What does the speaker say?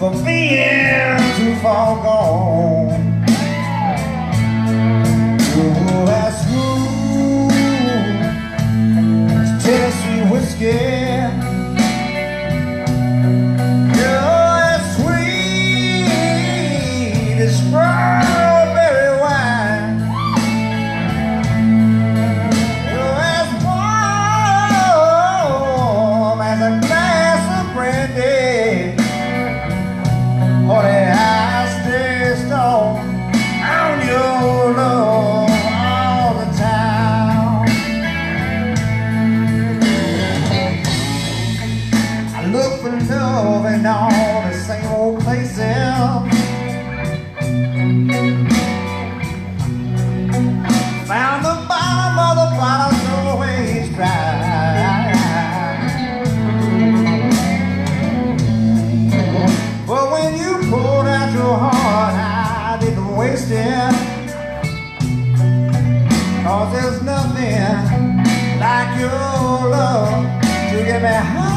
for being too far gone. Oh, that's who Tennessee whiskey. me high.